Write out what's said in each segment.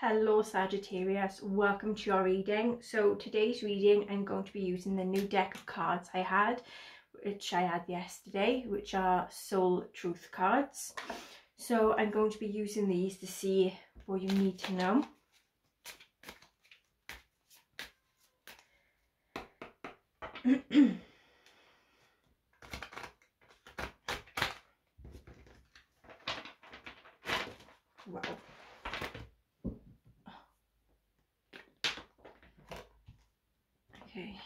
Hello Sagittarius, welcome to your reading. So today's reading I'm going to be using the new deck of cards I had, which I had yesterday, which are Soul Truth cards. So I'm going to be using these to see what you need to know. wow. Okay.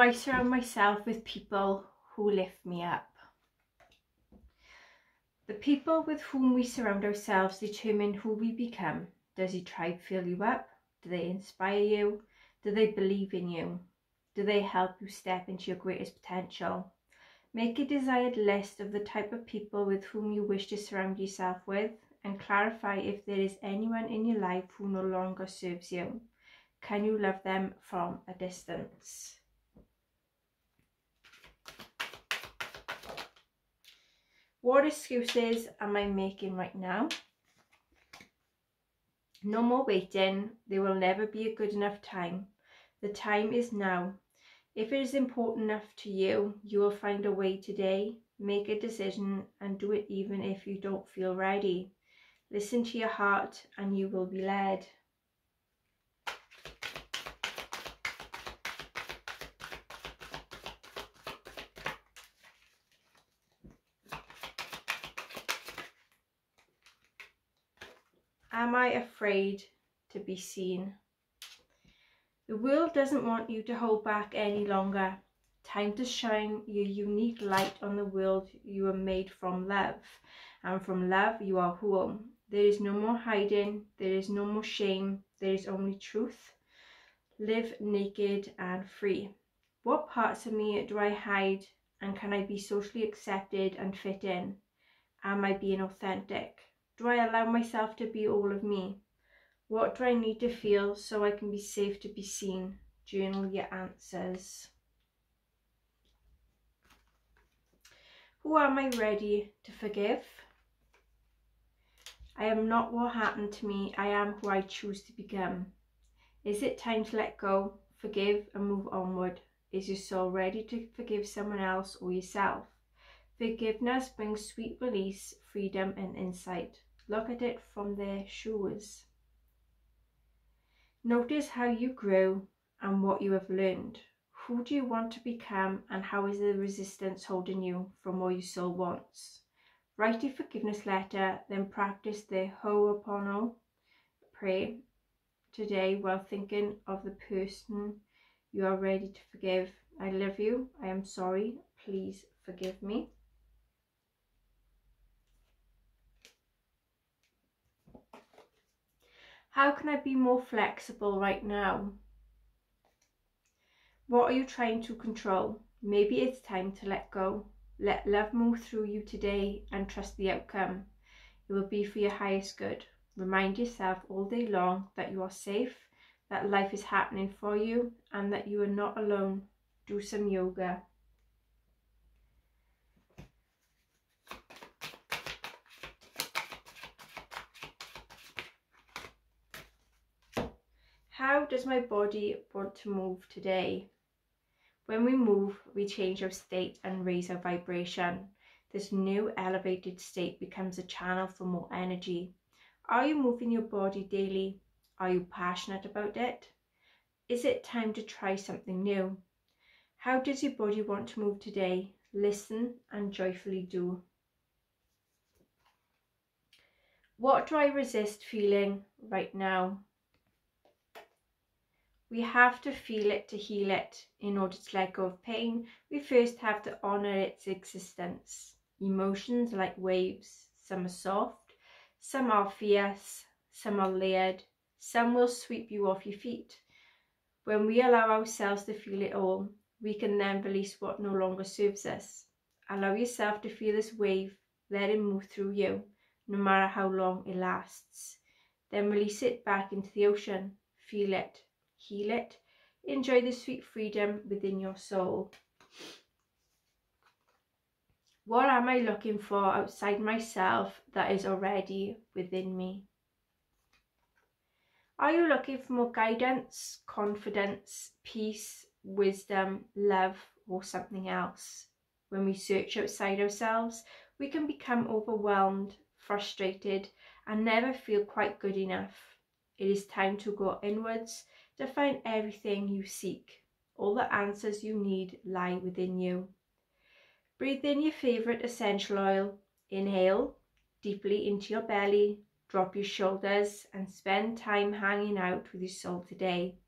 I surround myself with people who lift me up? The people with whom we surround ourselves determine who we become. Does your tribe fill you up? Do they inspire you? Do they believe in you? Do they help you step into your greatest potential? Make a desired list of the type of people with whom you wish to surround yourself with and clarify if there is anyone in your life who no longer serves you. Can you love them from a distance? What excuses am I making right now? No more waiting. There will never be a good enough time. The time is now. If it is important enough to you, you will find a way today. Make a decision and do it even if you don't feel ready. Listen to your heart and you will be led. Am I afraid to be seen? The world doesn't want you to hold back any longer. Time to shine your unique light on the world. You are made from love, and from love you are whole. There is no more hiding, there is no more shame, there is only truth. Live naked and free. What parts of me do I hide, and can I be socially accepted and fit in? Am I being authentic? Do I allow myself to be all of me? What do I need to feel so I can be safe to be seen? Journal your answers. Who am I ready to forgive? I am not what happened to me. I am who I choose to become. Is it time to let go, forgive and move onward? Is your soul ready to forgive someone else or yourself? Forgiveness brings sweet release, freedom and insight. Look at it from their shoes. Notice how you grow and what you have learned. Who do you want to become and how is the resistance holding you from what your soul wants? Write a forgiveness letter, then practice the Ho'oponopono pray today while thinking of the person you are ready to forgive. I love you. I am sorry. Please forgive me. How can I be more flexible right now? What are you trying to control? Maybe it's time to let go. Let love move through you today and trust the outcome. It will be for your highest good. Remind yourself all day long that you are safe, that life is happening for you, and that you are not alone. Do some yoga. How does my body want to move today? When we move, we change our state and raise our vibration. This new elevated state becomes a channel for more energy. Are you moving your body daily? Are you passionate about it? Is it time to try something new? How does your body want to move today? Listen and joyfully do. What do I resist feeling right now? We have to feel it to heal it. In order to let go of pain, we first have to honour its existence. Emotions like waves, some are soft, some are fierce, some are layered, some will sweep you off your feet. When we allow ourselves to feel it all, we can then release what no longer serves us. Allow yourself to feel this wave, let it move through you, no matter how long it lasts. Then release it back into the ocean. Feel it, heal it, enjoy the sweet freedom within your soul. What am I looking for outside myself that is already within me? Are you looking for more guidance, confidence, peace, wisdom, love, or something else? When we search outside ourselves, we can become overwhelmed, frustrated, and never feel quite good enough. It is time to go inwards to find everything you seek. All the answers you need lie within you. Breathe in your favourite essential oil. Inhale deeply into your belly. Drop your shoulders and spend time hanging out with your soul today.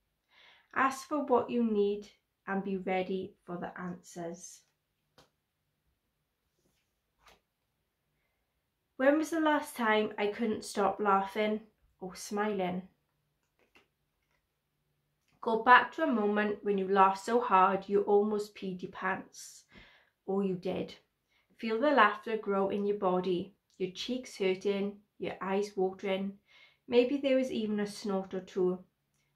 Ask for what you need and be ready for the answers. When was the last time I couldn't stop laughing or smiling? Go back to a moment when you laughed so hard you almost peed your pants or you did. Feel the laughter grow in your body, your cheeks hurting, your eyes watering. Maybe there was even a snort or two.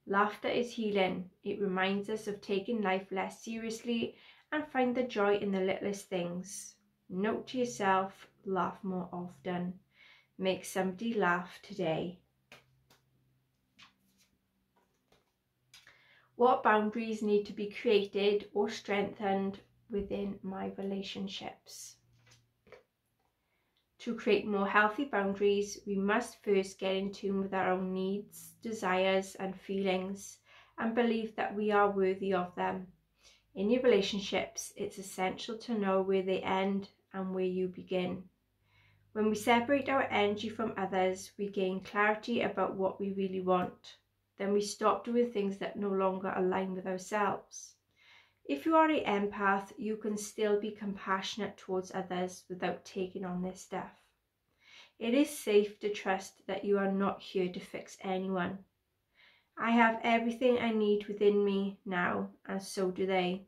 Laughter is healing. It reminds us of taking life less seriously and find the joy in the littlest things. Note to yourself, laugh more often. Make somebody laugh today. What boundaries need to be created or strengthened within my relationships. To create more healthy boundaries, we must first get in tune with our own needs, desires, and feelings and believe that we are worthy of them. In your relationships, it's essential to know where they end and where you begin. When we separate our energy from others, we gain clarity about what we really want. Then we stop doing things that no longer align with ourselves. If you are an empath, you can still be compassionate towards others without taking on their stuff. It is safe to trust that you are not here to fix anyone. I have everything I need within me now, and so do they.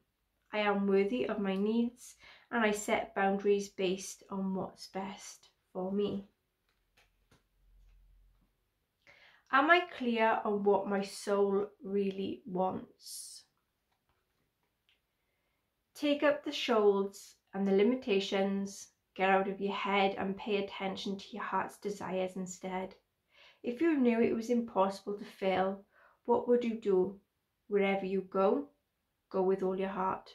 I am worthy of my needs, and I set boundaries based on what's best for me. Am I clear on what my soul really wants? Take up the shoals and the limitations, get out of your head and pay attention to your heart's desires instead. If you knew it was impossible to fail, what would you do? Wherever you go, go with all your heart.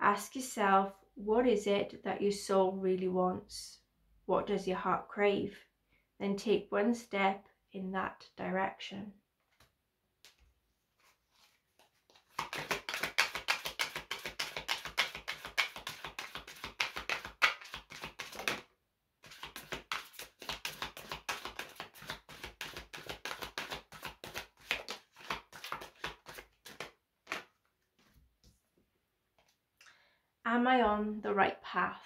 Ask yourself, what is it that your soul really wants? What does your heart crave? Then take one step in that direction. Am I on the right path?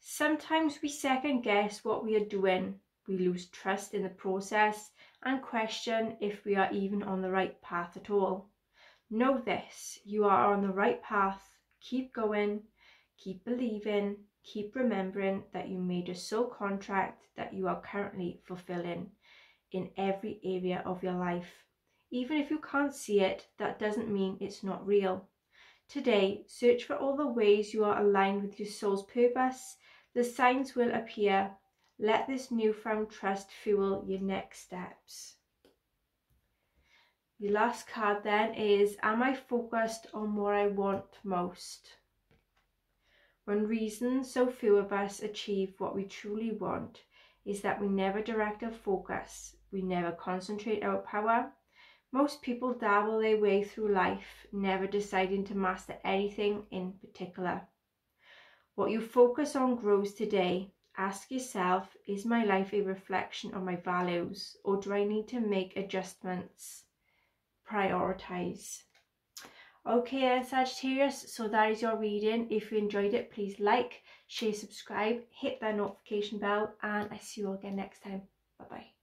Sometimes we second guess what we are doing. We lose trust in the process and question if we are even on the right path at all. Know this, you are on the right path. Keep going, keep believing, keep remembering that you made a soul contract that you are currently fulfilling in every area of your life. Even if you can't see it, that doesn't mean it's not real. Today, search for all the ways you are aligned with your soul's purpose. The signs will appear. Let this newfound trust fuel your next steps. The last card then is Am I focused on what I want most? One reason so few of us achieve what we truly want is that we never direct our focus, we never concentrate our power, most people dabble their way through life, never deciding to master anything in particular. What you focus on grows today. Ask yourself, is my life a reflection of my values or do I need to make adjustments? Prioritize. Okay Sagittarius, so that is your reading. If you enjoyed it, please like, share, subscribe, hit that notification bell and I see you all again next time. Bye bye.